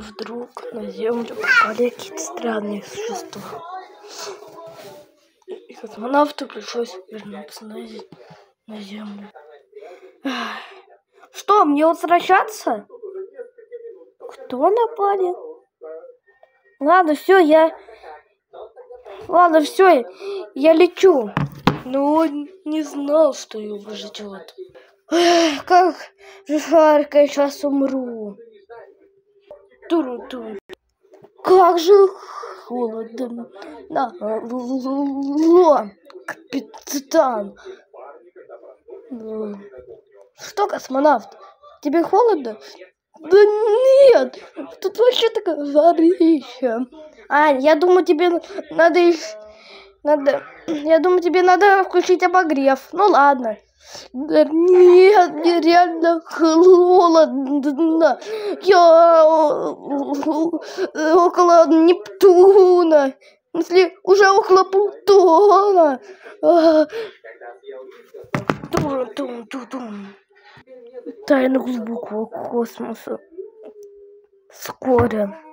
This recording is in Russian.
вдруг на Землю попали какие-то странные существа. И космонавту пришлось вернуться на, на Землю. Что, мне возвращаться? Кто напали? Ладно, все, я... Ладно, все, я лечу. Но не знал, что его ждет. Как жарко, я сейчас умру. Туру-туру. Как же холодно. Да, капитан. Что, космонавт, тебе холодно? Да нет, тут вообще такое жарище. А, я думаю, тебе надо... Надо... Я думаю, тебе надо включить обогрев. Ну ладно. Да нет, мне реально холодно. Я около Нептуна. Если уже около Плутона. Тайна глубокого космоса. Скоро.